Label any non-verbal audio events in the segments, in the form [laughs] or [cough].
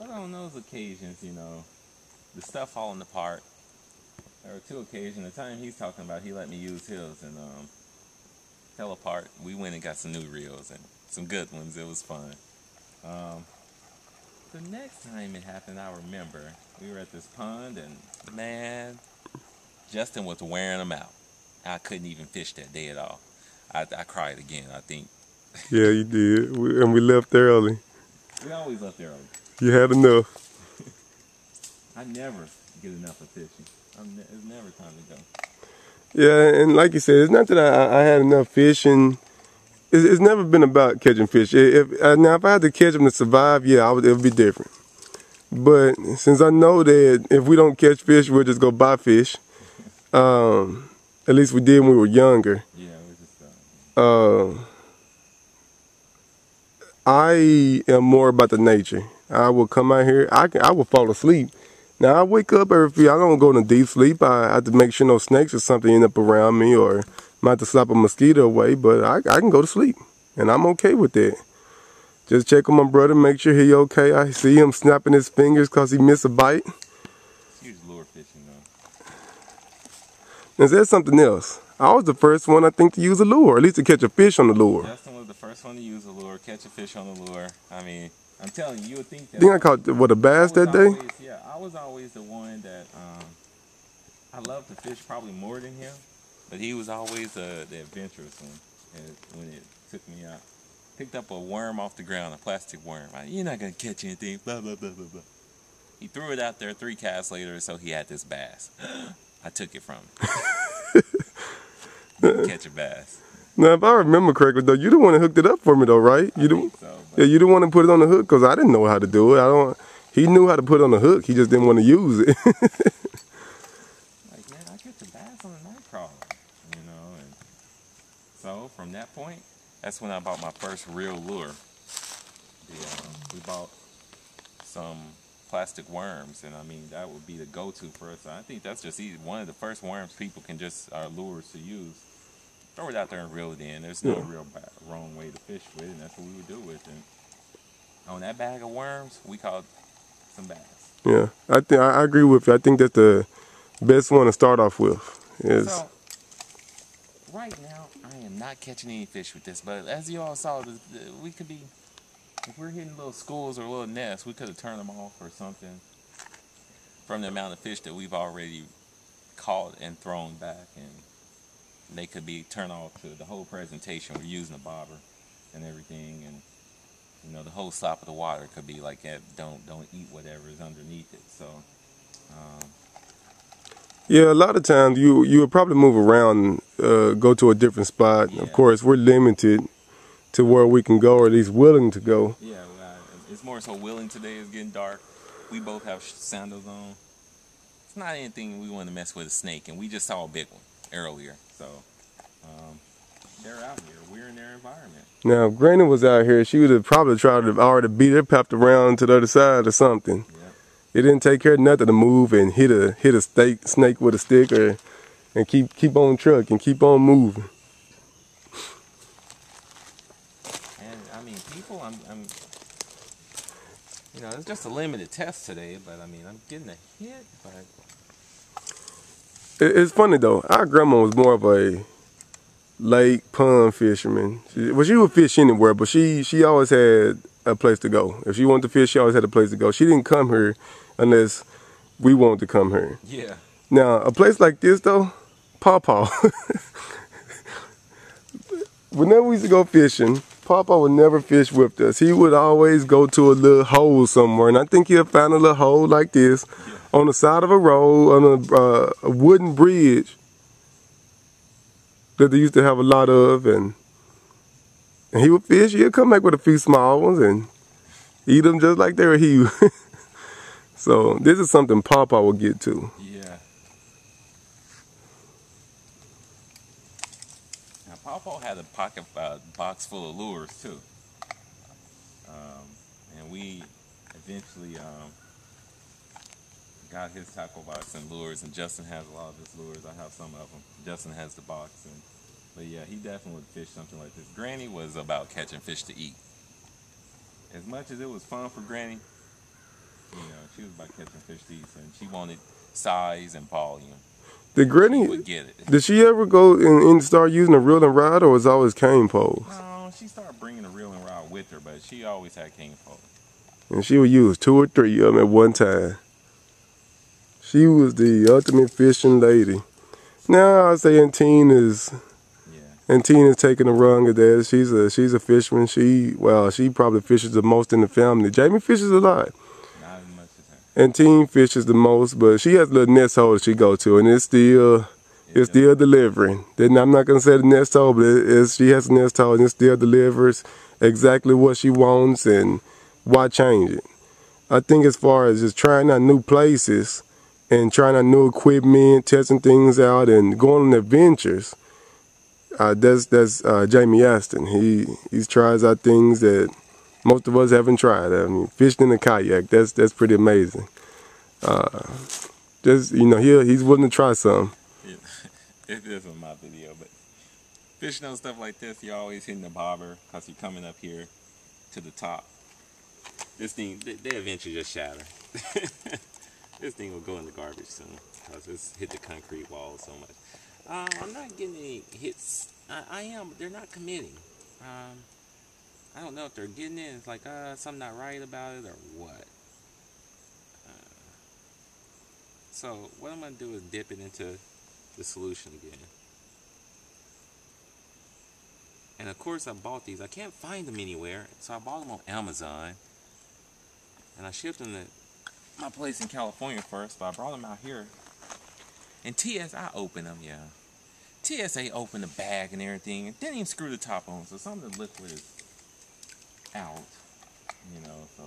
But on those occasions, you know, the stuff falling apart. There were two occasions. The time he's talking about, he let me use his and um, fell apart. We went and got some new reels and some good ones. It was fun. Um, the next time it happened, I remember we were at this pond and man, Justin was wearing them out. I couldn't even fish that day at all. I, I cried again. I think Yeah, you did. We, and we left early. we always left early. You had enough. [laughs] I never get enough of fishing. I'm ne- it's never time to go. Yeah, and like you said, it's not that I, I had enough fish, and it's, it's never been about catching fish. If uh, now, if I had to catch them to survive, yeah, I would, it would be different. But since I know that if we don't catch fish, we'll just go buy fish. [laughs] Um, at least we did when we were younger. Yeah, we just uh, Uh, I am more about the nature. I will come out here. I can, I will fall asleep. Now I wake up every few. I don't go into deep sleep. I have to make sure no snakes or something end up around me, or might have to slap a mosquito away. But I, I can go to sleep, and I'm okay with that. Just check on my brother, make sure he okay. I see him snapping his fingers cause he missed a bite. huge lure fishing though. And there's something else. I was the first one I think to use a lure, at least to catch a fish on the lure. Justin was the first one to use a lure, catch a fish on the lure. I mean, I'm telling you, you would think that. I think I caught what a bass that day. always- yeah, I was always the one that um, I loved to fish probably more than him, but he was always uh, the adventurous one. And when it took me out, picked up a worm off the ground, a plastic worm. I, You're not gonna catch anything. Blah blah blah blah blah. He threw it out there three casts later, so he had this bass. [gasps] I took it from him. [laughs] Didn't catch a bass. Now, if I remember correctly, though, you the one that hooked it up for me, though, right? I You the think so, yeah, you the one that put it on the hook because I didn't know how to do it. I don't. He knew how to put it on the hook. He just didn't want to use it. [laughs] like man, I catch a bass on a night crawler, you know. And so from that point, that's when I bought my first real lure. The, um, we bought some plastic worms, and I mean that would be the go-to for us. I think that's just easy. one of the first worms people can just are lures to use. Throw it out there and reel it in. There's no Yeah. real wrong way to fish with, it, and that's what we would do with it. On that bag of worms, we caught some bass. yeah, I think I agree with you. I think that's the best one to start off with. Is So, right now, I am not catching any fish with this, but as you all saw, we could be, if we're hitting little schools or little nests, we could have turned them off or something from the amount of fish that we've already caught and thrown back, and they could be turned off to the whole presentation. We're using a bobber and everything, and you know the whole slop of the water could be like, eh, don't don't eat whatever is underneath it. So. Um, yeah, a lot of times you you would probably move around, uh, go to a different spot. Yeah. Of course, we're limited to where we can go, or at least willing to go. Yeah, uh, it's more so willing today. It's getting dark. We both have sandals on. It's not anything we want to mess with a snake, and we just saw a big one earlier. So um, they're out here. We're in their environment. Now, if Granny was out here, she would have probably tried to already beat her, papped around to the other side or something. Yeah. It didn't take her nothing to move and hit a hit a snake snake with a stick or and keep keep on trucking, keep on moving. And I mean, people, I'm, I'm, you know, it's just a limited test today, but I mean, I'm getting a hit, but it's funny though. Our grandma was more of a lake pond fisherman. She, well, she would fish anywhere, but she she always had a place to go. If she wanted to fish, she always had a place to go. She didn't come here unless we wanted to come here. yeah, Now, a place like this though, Pawpaw. [laughs] Whenever we used to go fishing, Pawpaw would never fish with us. He would always go to a little hole somewhere, and I think he'll find a little hole like this on the side of a road on a, uh, a wooden bridge that they used to have a lot of, and and he would fish. He'd come back with a few small ones and eat them just like they were huge. [laughs] so this is something Papa will get to. yeah. Now, Pawpaw had a pocket uh, box full of lures too, um, and we eventually um, got his tackle box and lures. And Justin has a lot of his lures. I have some of them. Justin has the box, and but yeah, he definitely would fish something like this. Granny was about catching fish to eat. As much as it was fun for Granny, You know, she was about catching fish decent. She wanted size and volume. Did Granny, would get it. did she ever go and, and start using a reel and rod, or was it always cane poles? No, she started bringing a reel and rod with her, but she always had cane pole. And she would use two or three of them at one time. She was the ultimate fishing lady. Now I say Antine is Yeah. Antine is taking the run of that. She's a she's a fisherman. She well, she probably fishes the most in the family. Jaime fishes a lot. Not as much as her. And Team fishes the most, but she has a little nest hole that she go to, and it's still it's still delivering. Then I'm not gonna say the nest hole, but it, it's, she has a nest hole and it still delivers exactly what she wants, and why change it? I think as far as just trying out new places and trying out new equipment, testing things out, and going on adventures. Uh, that's that's uh, Jaime Astin. He he tries out things that most of us haven't tried. I mean, fishing in a kayak. That's that's pretty amazing. Uh, just you know, he he's willing to try some. [laughs] It isn't my video, but fishing on stuff like this, you're always hitting the bobber because you're coming up here to the top. This thing, they, they eventually just shatter. [laughs] this thing will go in the garbage soon because it's hit the concrete wall so much. Uh, I'm not getting any hits. I, I am, they're not committing. Um, I don't know if they're getting it. It's like, uh, something not right about it or what. Uh, so what I'm gonna do is dip it into the solution again. And of course I bought these. I can't find them anywhere. So I bought them on Amazon. And I shipped them to my place in California first, but I brought them out here. And TSI opened them, yeah. TSA opened the bag and everything and didn't even screw the top on, so some of the liquid is out. You know, so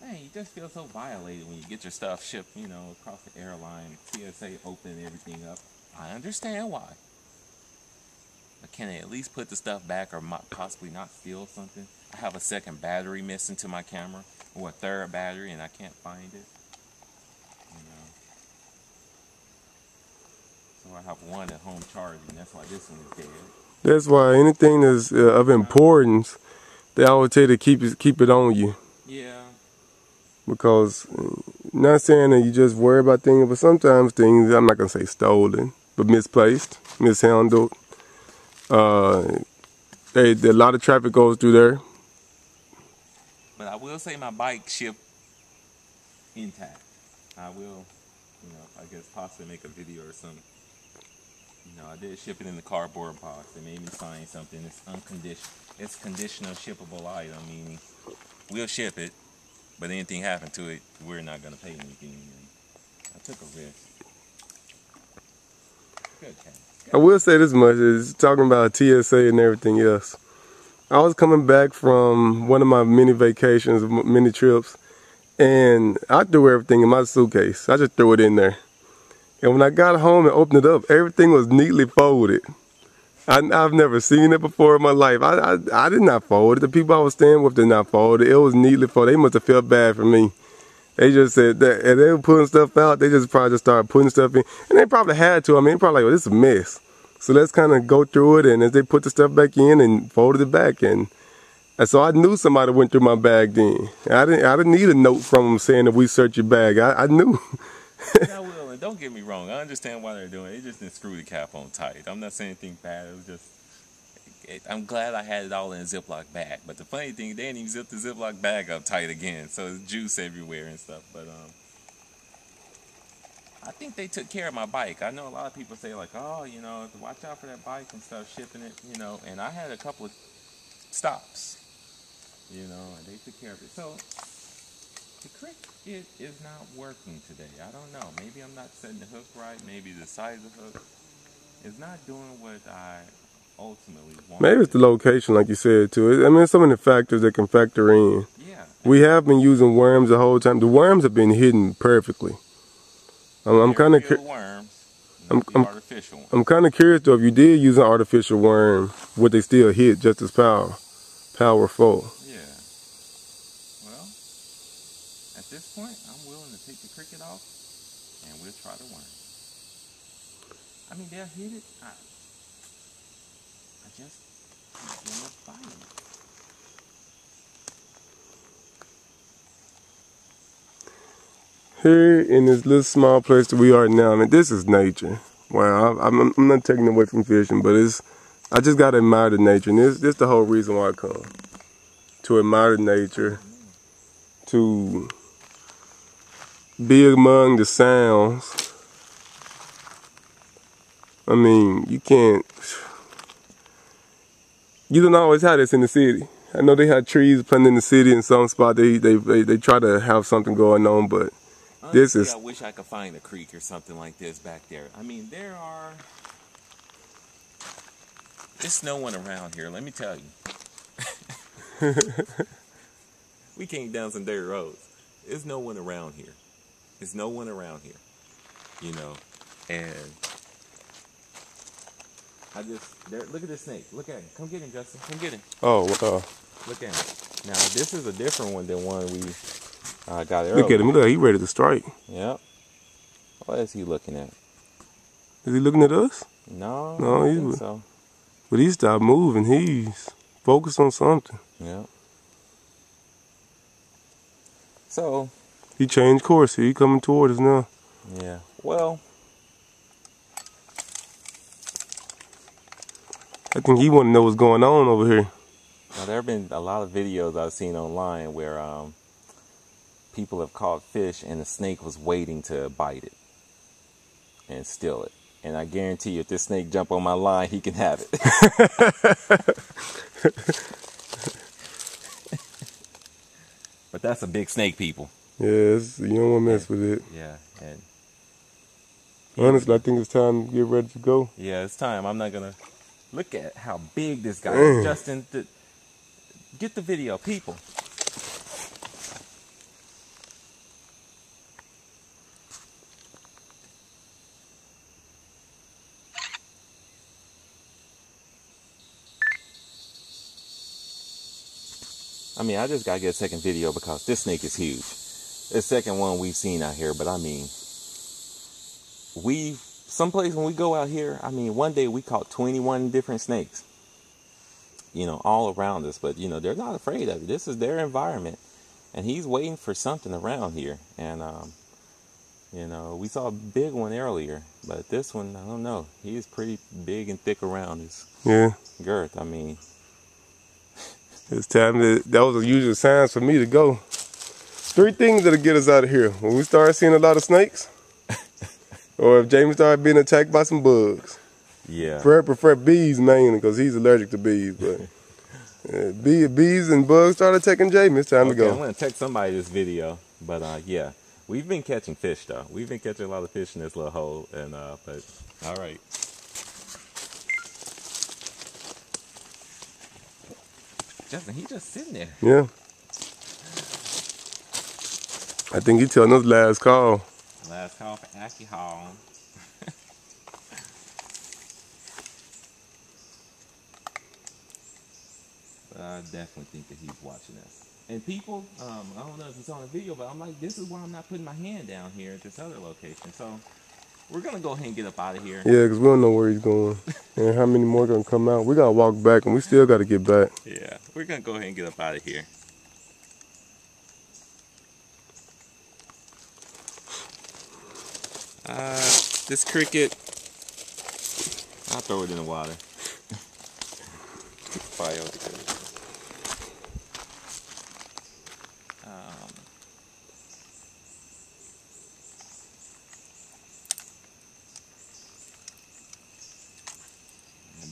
Hey, you just feel so violated when you get your stuff shipped, you know, across the airline, TSA opened everything up. I understand why. But can they at least put the stuff back or possibly not steal something? I have a second battery missing to my camera, or a third battery, and I can't find it. You know. So I have one at home charging. That's why this one is dead. That's why anything that's uh, of importance, they always tell you to keep it keep it on you. Yeah. because uh, not saying that you just worry about things, but sometimes things I'm not gonna say stolen, but misplaced, mishandled. Uh, they, a lot of traffic goes through there. I will say my bike shipped intact. I will, you know, I guess possibly make a video or something. You know, I did ship it in the cardboard box. They made me sign something. It's unconditional. It's conditional shippable item, meaning we'll ship it, but anything happened to it, we're not gonna pay anything. I took a risk. Good. I will say this much: is talking about TSA and everything else. I was coming back from one of my many vacations, many trips, and I threw everything in my suitcase. I just threw it in there. And when I got home and opened it up, everything was neatly folded. I, I've never seen it before in my life. I, I I did not fold it. The people I was staying with did not fold it. It was neatly folded. They must have felt bad for me. They just said that, and they were putting stuff out. They just probably just started putting stuff in, and they probably had to. I mean, probably like, well, this is a mess. So let's kind of go through it, and as they put the stuff back in and folded it back and so I knew somebody went through my bag then. I didn't. I didn't need a note from them saying that we searched your bag. I, I knew. I will, and don't get me wrong. I understand why they're doing it. They just didn't screw the cap on tight. I'm not saying anything bad. It was just. It, I'm glad I had it all in a Ziploc bag. But the funny thing, they didn't even zip the Ziploc bag up tight again, so it's juice everywhere and stuff. But um, I think they took care of my bike. I know a lot of people say like, oh, you know, watch out for that bike and stuff, shipping it, you know. And I had a couple of stops, you know, and they took care of it. So the crick it is not working today. I don't know. Maybe I'm not setting the hook right. Maybe the size of the hook is not doing what I ultimately want. Maybe it's the location, like you said too. I mean, so many factors that can factor in. Yeah. We have been using worms the whole time. The worms have been hidden perfectly. I'm, I'm kind of. I'm- I'm- artificial. I'm kind of curious though if you did use an artificial worm, would they still hit just as power, powerful? Yeah. Well, at this point, I'm willing to take the cricket off, and we'll try the worm. I mean, they'll hit it. I just can't get enough bite. Here in this little small place that we are now, I mean, this is nature. Wow, I'm, I'm not taking away from fishing, but it's I just gotta admire the nature, and this this the whole reason why I come to admire the nature, to be among the sounds. I mean, you can't. You don't always have this in the city. I know they have trees planted in the city in some spot. They they they, they try to have something going on, but Honestly, this is I wish I could find a creek or something like this back there. I mean, there are. There's no one around here. Let me tell you. [laughs] we came down some dirt roads. There's no one around here. There's no one around here. You know, and I just there. Look at this snake. Look at him. Come get him, Justin. Come get him. oh wow. Look at him. Now this is a different one than one we uh, got earlier. Look at him. Look, he ready to strike. Yep. What is he looking at? Is he looking at us? No, No, I don't he think so. But he stopped moving. He's focused on something. Yeah. So, He changed course. He coming toward us now. yeah. Well, I think he want to know what's going on over here. now there have been a lot of videos I've seen online where um, people have caught fish and the snake was waiting to bite it and steal it. And I guarantee you, if this snake jump on my line, he can have it. [laughs] but that's a big snake, people. Yeah, it's, you don't want to mess with it. Yeah, and Honestly, I think it's time to get ready to go. Yeah, it's time. I'm not gonna look at how big this guy is. Justin, get the video, people. I mean, I just gotta get a second video because this snake is huge. The second one we've seen out here, but I mean, we someplace when we go out here, I mean, one day we caught 21 different snakes. You know, all around us, but you know, they're not afraid of it. This is their environment. And he's waiting for something around here. And um you know, we saw a big one earlier, but this one, I don't know. He's pretty big and thick around his Yeah, girth. I mean, it's time to. That was usual signs for me to go. Three things that'll get us out of here. When we start seeing a lot of snakes, [laughs] or if James started being attacked by some bugs. yeah. Fred prefer bees mainly because he's allergic to bees. But [laughs] uh, bee, bees and bugs start attacking Jaime. It's time Okay, to I'm gonna text somebody this video, but uh, yeah, we've been catching fish though. We've been catching a lot of fish in this little hole, and uh, but all right. Justin, he just sitting there. Yeah. I think he's telling us last call. Last call for Aki Hall. [laughs] but I definitely think that he's watching us. And people, um, I don't know if it's on the video, but I'm like, this is why I'm not putting my hand down here at this other location. So we're gonna go ahead and get up out of here. Yeah, because we don't know where he's going and how many more gonna come out. We gotta walk back and we still gotta get back. Yeah, we're gonna go ahead and get up out of here. Uh, this cricket, I'll throw it in the water. [laughs] Um,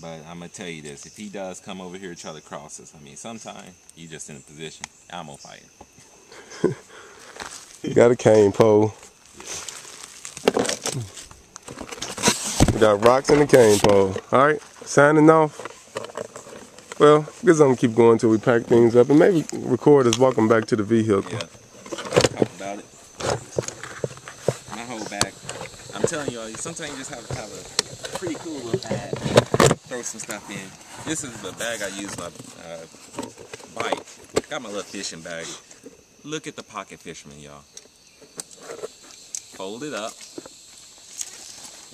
But I'm gonna tell you this: if he does come over here and try to cross us, I mean, sometime you just in a position. I'm gonna fight him. [laughs] We got a cane pole. We got rocks and a cane pole. All right, signing off. Well, I guess I'm gonna keep going until we pack things up and maybe record us walking back to the vehicle. Yeah. Talk about it. My whole bag. I'm telling y'all, sometimes you just have to have a pretty cool little bag. Throw some stuff in. This is the bag I use my uh, bike. Got my little fishing bag. Look at the pocket fisherman, y'all. Fold it up.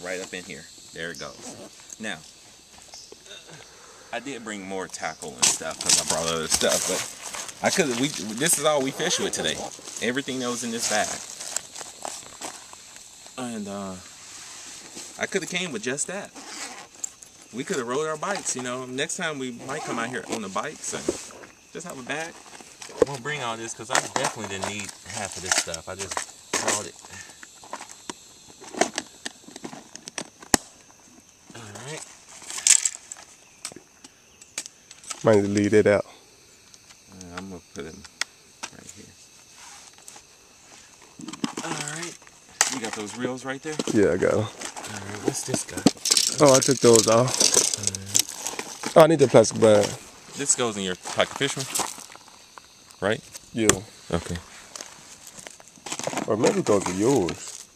Right up in here. There it goes. Now, I did bring more tackle and stuff because I brought other stuff, but I could. We this is all we fish with today. Everything that was in this bag. And uh, I could have came with just that. We could have rode our bikes, you know. Next time we might come out here on the bikes and just have a bag. I won't bring all this because I definitely didn't need half of this stuff. I just brought it. All right. Might need to leave that out. Uh, I'm gonna put him right here. All right. You got those reels right there. Yeah, I got 'em. All right. What's this guy? Oh, I took those off. Mm. Oh, I need the plastic bag. This goes in your pocket fisherman, right? Yeah. Okay. Or maybe those are yours.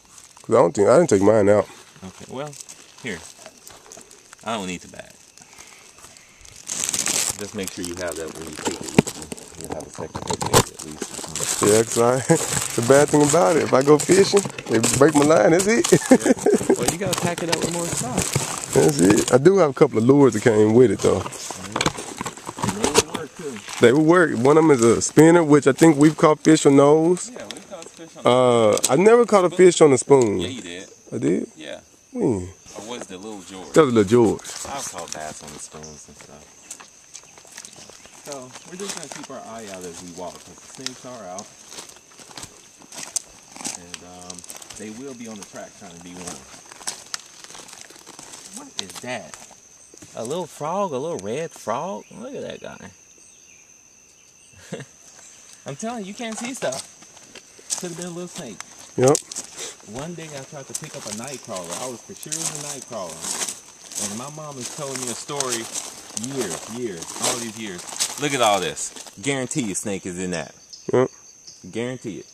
Cause I don't think I didn't take mine out. Okay. Well, here. I don't need the bag. Just make sure you have that when you take it with you. You have a second hook at least. Yeah, cause I, [laughs] the bad thing about it, if I go fishing, they break my line. That's it. Well, you gotta pack it up with more stuff. That's it. I do have a couple of lures that came with it though. They will work too. They will work. One of them is a spinner, which I think we've caught fish on those. Yeah, we caught fish on. Uh, I never caught a fish on a spoon. yeah, you did. I did. Yeah. Hmm. Or was the little George? That was a little George. I've caught bass on the spoons and stuff. So we're just gonna keep our eye out as we walk because the snakes are out, and um, they will be on the track trying to be warm. What is that? A little frog, a little red frog. Look at that guy. [laughs] I'm telling you, you can't see stuff. Could have been a little snake. Yep. One day I tried to pick up a night crawler. I was for sure it was a night crawler. And my mom is telling me a story years, years, all these years. Look at all this. Guarantee a snake is in that. Yep. Guarantee it.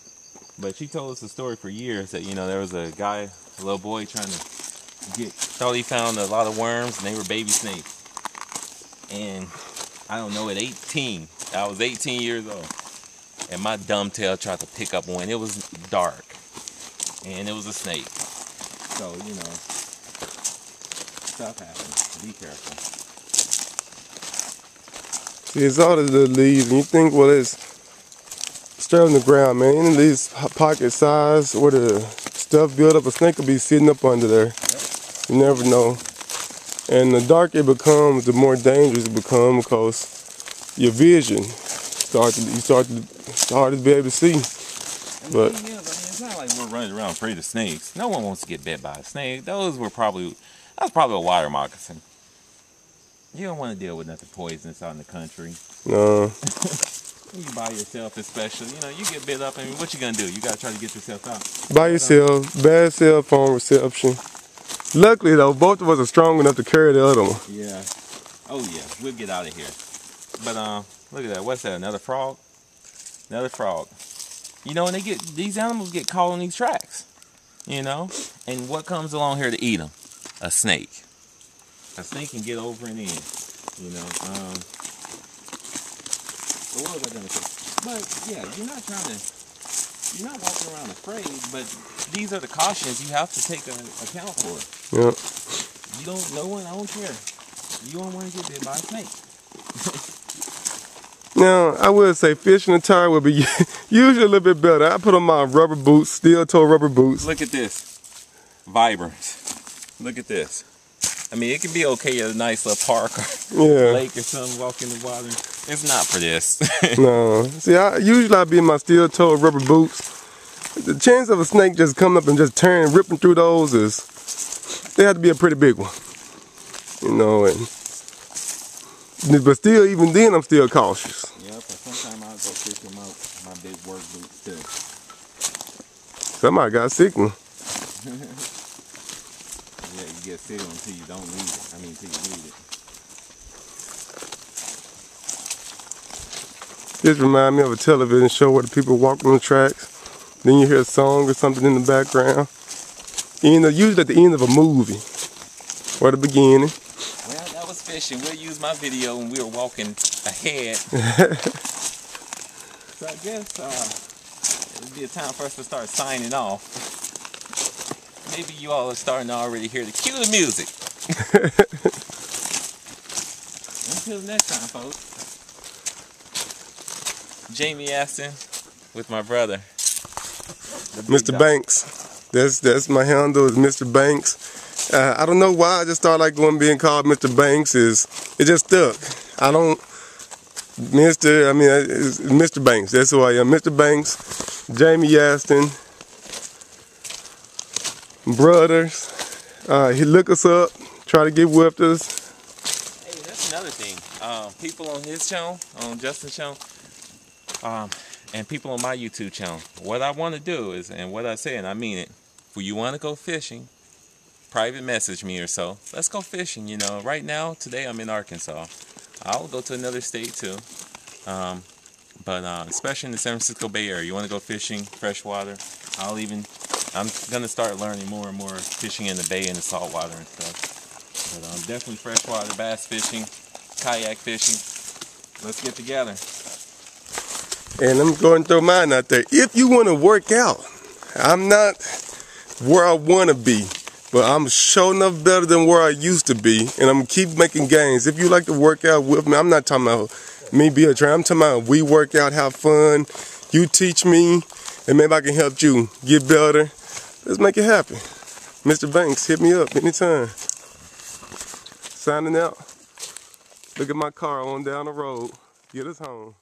But she told us a story for years that, you know, there was a guy, a little boy trying to get, thought he found a lot of worms and they were baby snakes. And I don't know, at 18, I was 18 years old. And my dumb tail tried to pick up one. It was dark. And it was a snake. So, you know, stuff happens. Be careful. See, it's all the leaves, and you think, well, it's straight on the ground, man. Any of these pocket size where the stuff build up, a snake will be sitting up under there. You never know. And the darker it becomes, the more dangerous it becomes because your vision start to you start to start to be able to see. And But- the thing is, I mean, it's not like we're running around afraid of snakes. No one wants to get bit by a snake. Those were probably that's probably a water moccasin. You don't want to deal with nothing poisonous out in the country. No, [laughs] You by yourself, especially. You know, you get bit up. I mean, what you gonna do? You gotta try to get yourself out. by yourself, bad cell phone reception. Luckily though, both of us are strong enough to carry the other one. Yeah. Oh yeah, we'll get out of here. But um, look at that. What's that? Another frog? Another frog. You know, and they get these animals get caught on these tracks. You know, and what comes along here to eat them? A snake. A snake can get over and in. You know. Um. So what was I gonna say? But yeah, you're not trying to. You're not walking around afraid, but these are the cautions you have to take a, account for. Yeah. You don't. No one. I don't care. You don't want to get bit by a snake. Now, I would say fishing attire would be [laughs] usually a little bit better. I put on my rubber boots, steel toe rubber boots. Look at this. Vibrance. Look at this. I mean, it can be okay at a nice little park or Yeah. lake or something, walk in the water. It's not for this. [laughs] No. See, I usually I be in my steel-toed rubber boots. The chance of a snake just coming up and just tearing, ripping through those is, they have to be a pretty big one. You know, and, but still, even then, I'm still cautious. yeah, but sometimes I'll go fish in my, my big work boots too. Somebody got sick one. Yeah, you get sick until you don't need it. I mean, until you need it. Just remind me of a television show where the people walk on the tracks. Then you hear a song or something in the background. You know, usually at the end of a movie or the beginning. Well, that was fishing. We'll use my video when we were walking ahead. [laughs] so I guess uh, it'll be a time for us to start signing off. Maybe you all are starting to already hear the cue the music. [laughs] Until next time, folks. Jaime Astin with my brother. Mr. dog. Banks. That's that's my handle is Mr. Banks. Uh, I don't know why I just started like going being called Mr. Banks is it just stuck. I don't Mr. I mean Mr. Banks. That's who I am. Mr. Banks, Jaime Astin, brothers. Uh, he look us up, try to get with us. Hey, that's another thing. Um, people on his channel, on Justin's channel, um, and people on my YouTube channel. What I want to do is, and what I say, and I mean it. If you want to go fishing, private message me or so. Let's go fishing. You know, right now, today I'm in Arkansas. I'll go to another state too. Um, but uh, especially in the San Francisco Bay Area, you want to go fishing, freshwater. I'll even, I'm gonna start learning more and more fishing in the bay and the saltwater and stuff. But um, definitely freshwater bass fishing, kayak fishing. Let's get together. And I'm going to throw mine out there. If you want to work out, I'm not where I want to be, but I'm sure enough better than where I used to be, and I'm keep making gains. If you like to work out with me, I'm not talking about me be a trainer. I'm talking about we work out, have fun. You teach me, and maybe I can help you get better. Let's make it happen. Mr. Banks, hit me up anytime. Signing out. Look at my car on down the road. Get us home.